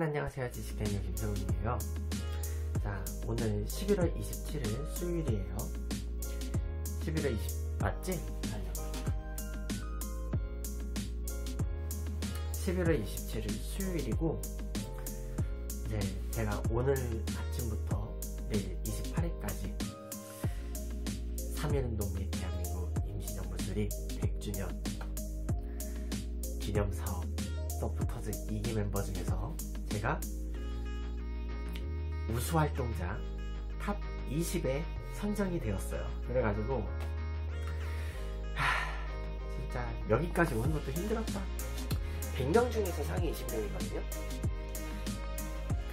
여러분 안녕하세요. 지식대녀 김성훈이에요. 자 오늘 11월 27일 수요일이에요. 11월 20 맞지? 11월 27일 수요일이고 이제 제가 오늘 아침부터 내일 28일까지 3.1운동의 대한민국 임시정부 수립 100주년 기념사업 서포터즈 2기 멤버 중에서 제가 우수활동자 top 20에 선정이 되었어요. 그래가지고 하, 진짜 여기까지 오는 것도 힘들었다. 100명 중에서 상위 20명이거든요.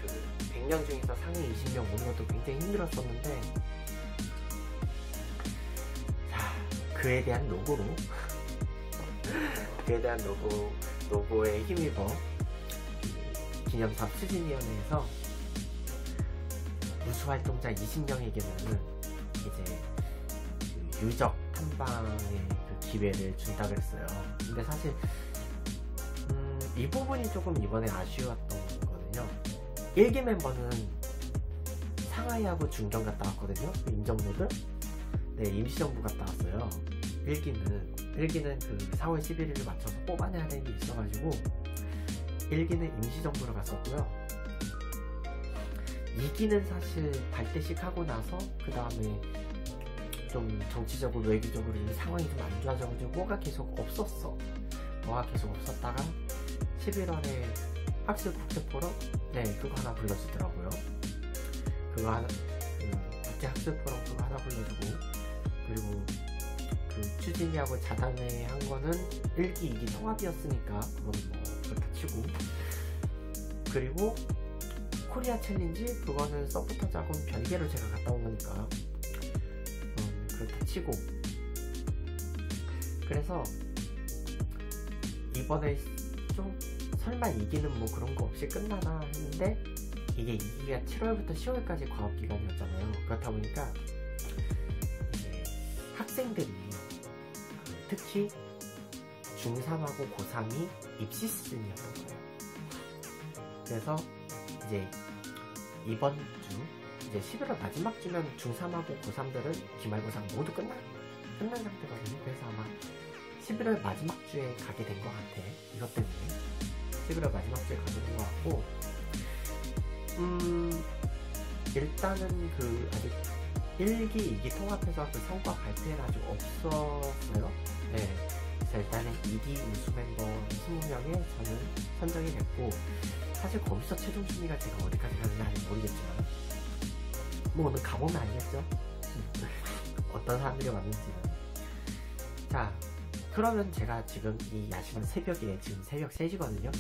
그 100명 중에서 상위 20명 오는 것도 굉장히 힘들었었는데 자 그에 대한 노고로 그에 대한 노고 노고에 힘입어 기념사업 추진위원회에서 우수활동자 20명에게는 이제 그 유적 탐방의 그 기회를 준다 그랬어요. 근데 사실 음, 이 부분이 조금 이번에 아쉬웠던 거거든요. 1기 멤버는 상하이하고 중정 갔다 왔거든요. 그 임정로들. 네, 임시정부 갔다 왔어요. 1기는 1기는 그 4월 11일을 맞춰서 뽑아내야 되는 게 있어가지고 1기는 임시정부로 갔었고요. 2기는 사실 발대식 하고 나서 그 다음에 좀 정치적으로 외교적으로 상황이 좀 안 좋아져가지고 뭐가 계속 없었어. 뭐가 계속 없었다가 11월에 학술 국제포럼 네 그거 하나 불러주더라고요. 그거 하나 그 국제 학술 포럼 그거 하나 불러주고 그리고 그 추진위하고 좌담회 한 거는 1기 2기 통합이었으니까 그건 뭐 치고. 그리고 코리아 챌린지 그거는 서포터 작업 별개로 제가 갔다 온 거니까. 음, 그렇다 치고. 그래서 이번에 좀 설마 이기는 뭐 그런 거 없이 끝나나 했는데 이게 이기가 7월부터 10월까지 과업기간이었잖아요. 그렇다 보니까 이제 학생들이 특히 중3하고 고3이 입시 시즌이었던 거예요. 그래서 이제 이번 주 이제 11월 마지막 주면 중3하고 고3들은 기말고사 모두 끝나, 끝난 상태거든요. 그래서 아마 11월 마지막 주에 가게 된 것 같아. 이것 때문에. 11월 마지막 주에 가게 된 것 같고, 음, 일단은 그 아직 1기, 2기 통합해서 그 성과 아직 없었어요. 네. 일단은 2기 우수 멤버 20명에 저는 선정이 됐고, 사실 거기서 최종 순위가 제가 어디까지 가는지 모르겠지만, 뭐 오늘 가보면 알겠죠? 어떤 사람들이 왔는지는. 자, 그러면 제가 지금 이 야심한 새벽에, 지금 새벽 3시거든요?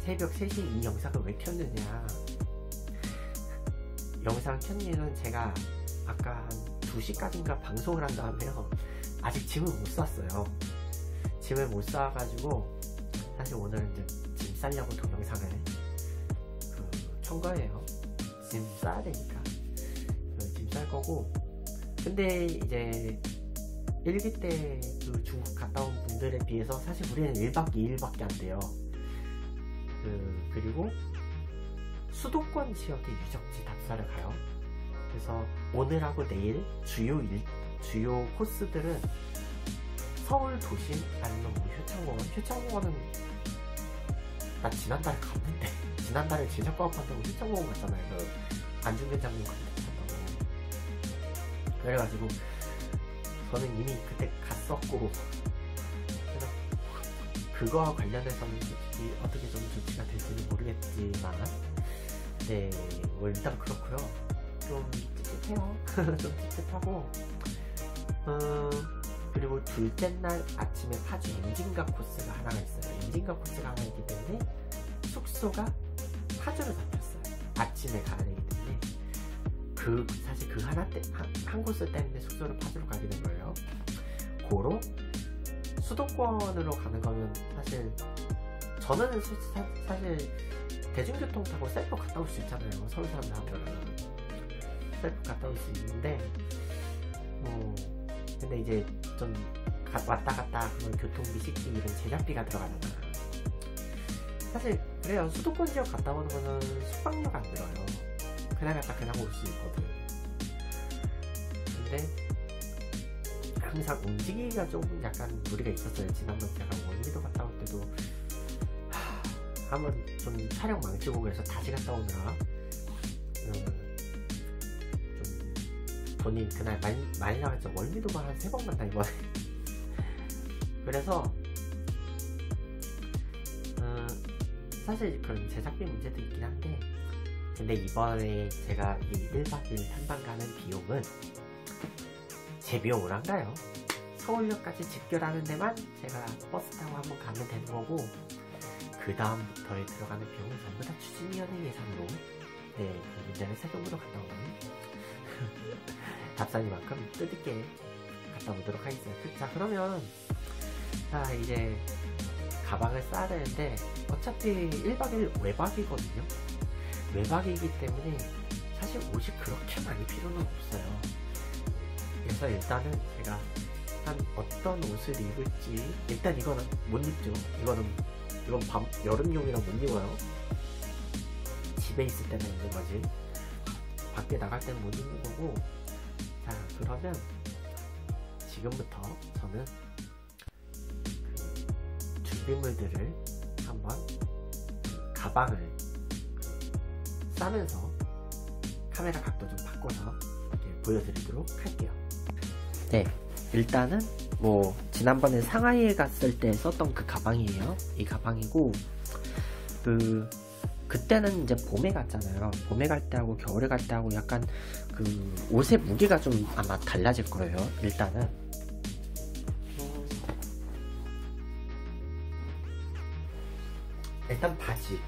새벽 3시에 이 영상을 왜 켰느냐. 영상 켠 이유는 제가 아까 한 2시까지인가 방송을 한 다음에요. 아직 짐을 못 쌌어요. 짐을 못 싸가지고 사실 오늘은 이제 짐 싸려고 동영상을 그켠 거예요. 짐 싸야 되니까. 짐쌀 거고. 근데 이제 1기 때 그 중국 갔다 온 분들에 비해서 사실 우리는 1박 2일밖에 안 돼요. 그, 그리고 수도권 지역의 유적지 답사를 가요. 그래서 오늘하고 내일 주요 일, 주요 코스들은 서울 도심 아니면 뭐 효창공원? 효창공원은 나 지난달에 갔는데 지난달에 제작과학 한다고 효창공원 갔잖아요. 그 안중근 장님 갔다고 그래가지고 저는 이미 그때 갔었고 그래서 그거와 관련해서는 솔직히 어떻게 좀 조치가 될지는 모르겠지만 네, 뭐 일단 그렇고요. 좀 찝찝해요. 좀 찝찝하고 어, 그리고 둘째 날 아침에 파주 임진각 코스가 하나가 있어요. 임진각 코스가 하나 있기 때문에 숙소가 파주로 잡혔어요. 아침에 가야 되기 때문에. 그 사실 그 하나 때, 한, 한 코스 때문에 숙소를 파주로 가게 된 거예요. 고로 수도권으로 가는 거면 사실 저는 사, 사실 대중교통 타고 셀프 갔다 올 수 있잖아요. 서울 사람들 하면은. 셀프 갔다 올 수 있는데 뭐 근데 이제 좀 가, 왔다 갔다 그런 교통비 식비 이런 제작비가 들어가잖아 사실 그래요. 수도권 지역 갔다 오는 거는 숙박료가 안 들어요. 그냥 갔다 그냥 올 수 있거든. 근데 항상 움직이기가 조금 약간 무리가 있었어요. 지난번 제가 원미도 갔다 올 때도. 하, 한번 좀 촬영 망치고 그래서 다시 갔다 오느라 좀 돈이 그날 많이, 많이 나갔죠 월미도만 한 세번 갔다 이번에 그래서 어, 사실 그런 제작비 문제도 있긴 한데 근데 이번에 제가 이 1박 2일 탐방 가는 비용은 제 비용을 안 가요. 서울역까지 직결하는 데만 제가 버스 타고 한번 가면 되는 거고 그 다음부터에 들어가는 비용은 전부 다 추진위원회 예산으로 네, 그 문제는 세금으로 갔다 오는 답산이만큼 뜻있게 갔다 오도록 하겠습니다. 자 그러면 자 이제 가방을 싸야 되는데 어차피 1박 2일 외박이거든요. 외박이기 때문에 사실 옷이 그렇게 많이 필요는 없어요. 그래서 일단은 제가 한 어떤 옷을 입을지 일단 이거는 못 입죠. 이거는 이건 밤 여름용이라 못 입어요. 집에 있을 때는 입는 거지. 밖에 나갈 때는 못 입는 거고 자 그러면 지금부터 저는 그 준비물들을 한번 가방을 싸면서 카메라 각도 좀 바꿔서 보여드리도록 할게요. 네 일단은 뭐 지난번에 상하이에 갔을 때 썼던 그 가방이에요. 이 가방이고 그 그때는 이제 봄에 갔잖아요. 봄에 갈 때하고 겨울에 갈 때하고 약간 그 옷의 무게가 좀 아마 달라질 거예요 일단은. 일단 바지.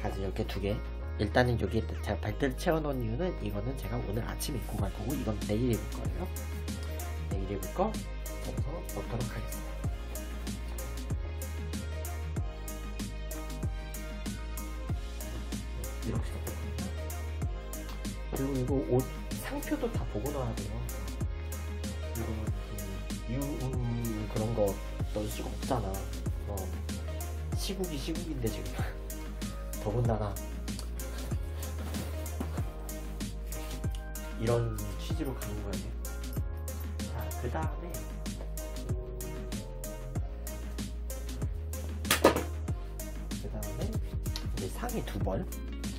바지 이렇게 두 개. 일단은 여기 제가 발대를 채워놓은 이유는 이거는 제가 오늘 아침 입고 갈 거고 이건 내일 입을 거예요. 내일 입을 거. 접어서 넣도록 하겠습니다 그리고 이거 옷 상표도 다 보고 돼요 이거 그 유음 그런 거 넣을 수가 없잖아 어. 시국이 시국인데 지금 더군다나 이런 취지로 가는 거예요. 자, 그 다음에 그 다음에 이제 상의 두 벌,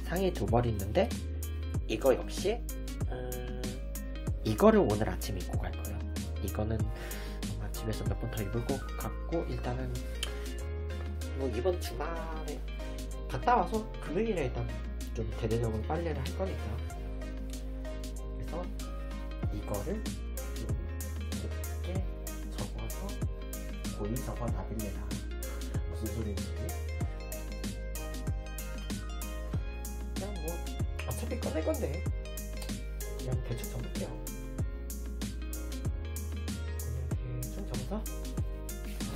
상의 두벌 있는데 이거 역시 음, 이거를 오늘 아침 입고 갈 거예요. 이거는 아마 집에서 몇 번 더 입을 것 같고 일단은 뭐 이번 주말에 갔다 와서 금요일에 일단 좀 대대적으로 빨래를 할 거니까. 그래서 이거를 좀 이렇게 접어서 고이 접어 놔둘래라 무슨 소리인지 어차피 꺼낼 건데. 그냥 대충 접을게요. 이렇게 좀 접어서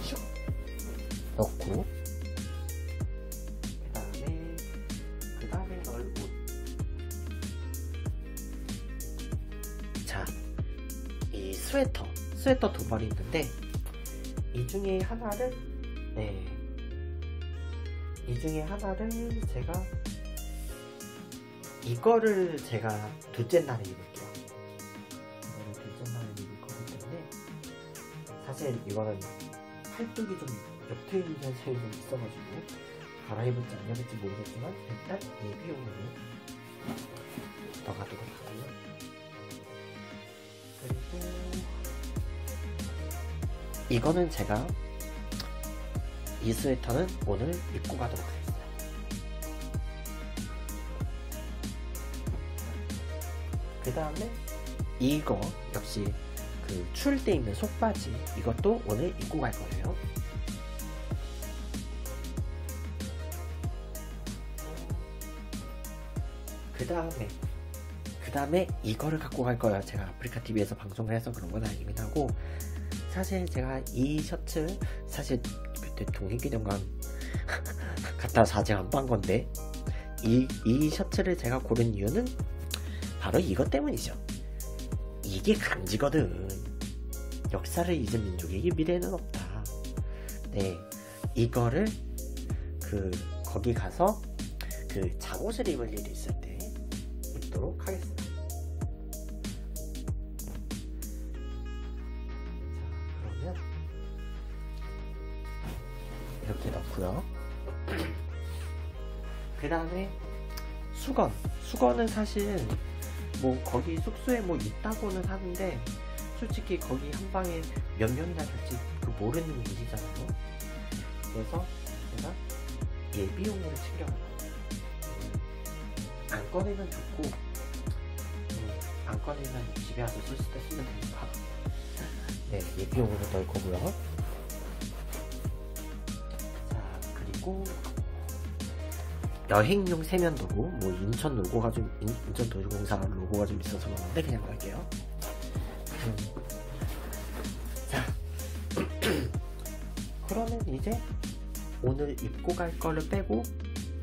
슉! 넣고. 그 다음에 그 다음에 넣을 옷. 자, 이 스웨터, 스웨터 두 벌이 있는데 이 중에 하나를 네, 이 중에 하나를 제가 이거를 제가 둘째 날에 입을게요. 이거를 둘째 날에 입을 거기 때문에 사실 이거는 팔뚝이 좀 옆트임 현상이 좀 있어가지고 갈아입을지 안 입을지 모르겠지만 일단 예비용으로 넣어가도록 하고요. 그리고 이거는 제가 이 스웨터는 오늘 입고 가도록 하겠습 그 다음에 이거 역시 그 추울 때 입는 속바지 이것도 오늘 입고 갈 거예요. 그 다음에 그 다음에 이거를 갖고 갈 거예요. 제가 아프리카 TV에서 방송을 해서 그런 건 아니긴 하고 사실 제가 이 셔츠 사실 그때 독립기념관 갔다 와서 아직 안빤 건데 이, 이 셔츠를 제가 고른 이유는 바로 이것 때문이죠. 이게 간지거든. 역사를 잊은 민족에게 미래는 없다. 네, 이거를 그 거기 가서 그 잠옷을 입을 일이 있을 때 입도록 하겠습니다. 자, 그러면 이렇게 넣고요. 그 다음에 수건. 수건은 사실 뭐 거기 숙소에 뭐 있다고는 하는데 솔직히 거기 한 방에 몇 명이나 될지 그 모르는 일이잖아요. 그래서 제가 예비용으로 챙겨가요. 안 꺼내면 좋고 음, 안 꺼내면 집에 와서 쓸 때 쓰면 되니까 네 예비용으로 넣을 거고요. 자 그리고 여행용 세면도구 뭐 인천 로고가 좀 인, 천 도시공사 로고가 좀 있어서 그런데 그냥 넣을게요. 음. 자 그러면 이제 오늘 입고 갈 거를 빼고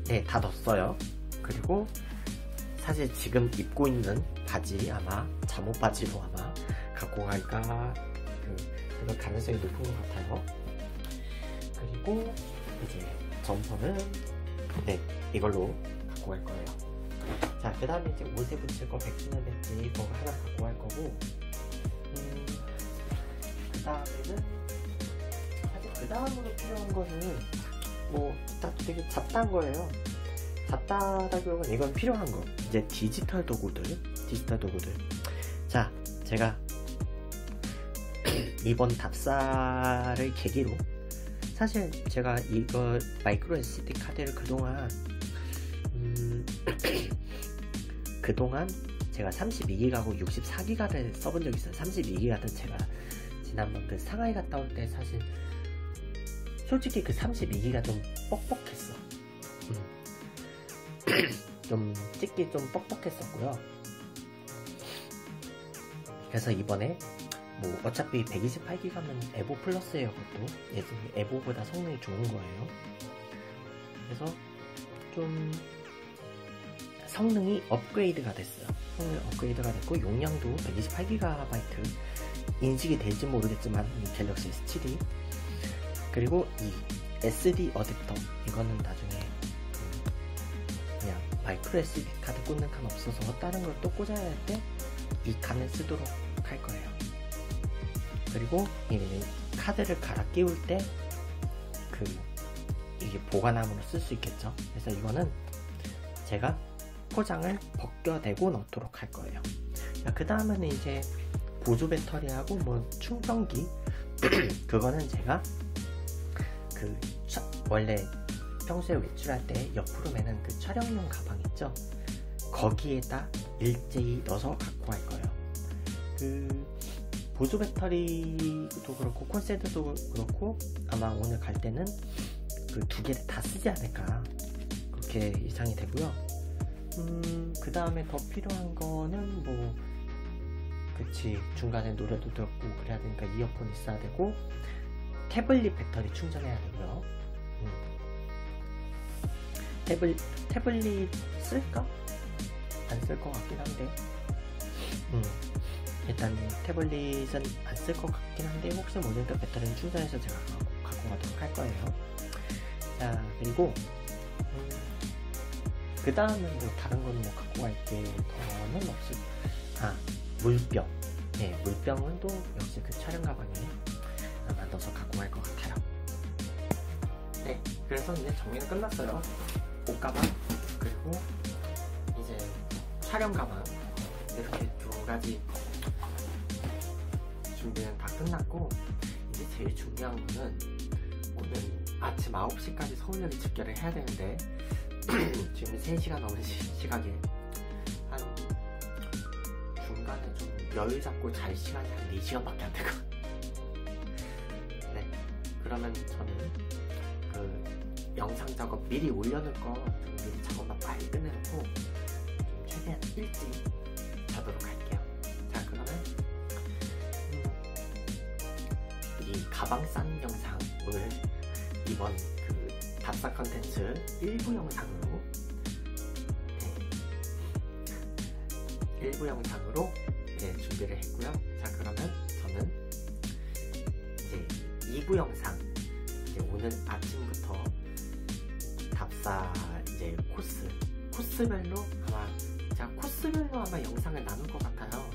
네 다 넣었어요. 그리고 사실 지금 입고 있는 바지 아마 잠옷 바지로 아마 갖고 갈까 그, 그럴 가능성이 높은 것 같아요. 그리고 이제 점퍼는 네 이걸로 갖고 갈 거예요. 자, 그 다음에 이제 옷에 붙일 거 백신을 뱉지 그거 하나 갖고 갈 거고, 음, 그 다음에는, 사실 그 다음으로 필요한 거는, 뭐, 딱 되게 잡다한 거예요. 잡다하다기보다는 이건 필요한 거. 이제 디지털 도구들, 디지털 도구들. 자, 제가 이번 답사를 계기로 사실 제가 이거 마이크로 SD 카드를 그동안 그동안 제가 32기가고 64기가를 써본 적 있어요. 32기가는 제가 지난번 그 상하이 갔다 올 때 사실 솔직히 그 32기가 좀 뻑뻑했어. 음. 좀 찍기 좀 뻑뻑했었고요. 그래서 이번에 뭐 어차피 128기가면 에보 플러스예요 그것도 예전 에보보다 성능이 좋은 거예요. 그래서 좀 성능이 업그레이드가 됐어요. 성능이 업그레이드가 됐고 용량도 128GB 인식이 될지 모르겠지만 이 갤럭시 S7이. 그리고 이 SD 어댑터 이거는 나중에 그냥 마이크로 SD 카드 꽂는 칸 없어서 다른 걸 또 꽂아야 할 때 이 칸을 쓰도록 할 거예요. 그리고 이 카드를 갈아 끼울 때 그 이게 보관함으로 쓸 수 있겠죠. 그래서 이거는 제가 포장을 벗겨내고 넣도록 할 거예요. 그 다음에는 이제 보조 배터리하고 뭐 충전기 그거는 제가 그 원래 평소에 외출할 때 옆으로 매는 그 촬영용 가방 있죠? 거기에다 일제히 넣어서 갖고 갈 거예요. 그 보조 배터리도 그렇고 콘센트도 그렇고 아마 오늘 갈 때는 그 두 개를 다 쓰지 않을까 그렇게 예상이 되고요. 음, 그 다음에 더 필요한 거는 뭐 그치 중간에 노래도 듣고 그래야 되니까 이어폰 있어야 되고 태블릿 배터리 충전해야 되고요. 음. 태블, 태블릿 쓸까? 안 쓸 것 같긴 한데 음. 일단 태블릿은 안 쓸 것 같긴 한데 혹시 모르니까 배터리는 충전해서 제가 갖고, 가도록 할 거예요 자 그리고 음, 그 다음은 뭐 다른 거는 뭐 갖고 갈 게 더는 없을 아 물병. 네 물병은 또 역시 그 촬영 가방에 넣어서 갖고 갈 것 같아요. 네 그래서 이제 정리는 끝났어요. 옷 가방 그리고 이제 촬영 가방. 이렇게 두 가지 준비는 다 끝났고 이제 제일 중요한 거는 오늘 아침 9시까지 서울역에 집결을 해야 되는데 지금 3시간 넘는 시, 각에 한 중간에 좀 여유 잡고 잘 시간이 한 4시간밖에 안 되고 네. 그러면 저는 그 영상 작업 미리 올려놓을 거 미리 작업만 빨리 끝내놓고 좀 최대한 일찍 자도록 할게요. 자 그러면 가방 싼 영상 오늘 이번 그 답사 컨텐츠 1부 영상 1부 영상으로 네, 준비를 했고요 자 그러면 저는 이제 2부 영상 이제 오늘 아침부터 답사 이제 코스 코스별로 아마 제가 코스별로 아마 영상을 나눌 것 같아요.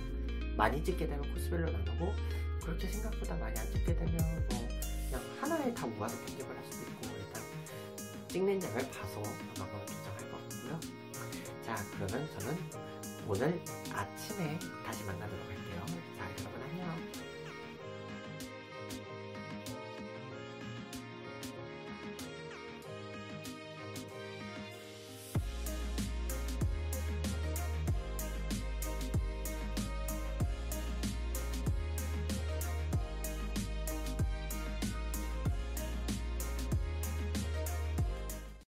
많이 찍게 되면 코스별로 나누고 그렇게 생각보다 많이 안 찍게 되면 뭐 그냥 하나에 다 모아서 편집을 할 수도 있고 일단 찍는 양을 봐서 아마 조정할 것 같고요. 자 그러면 저는 오늘 아침에 다시 만나도록 할게요.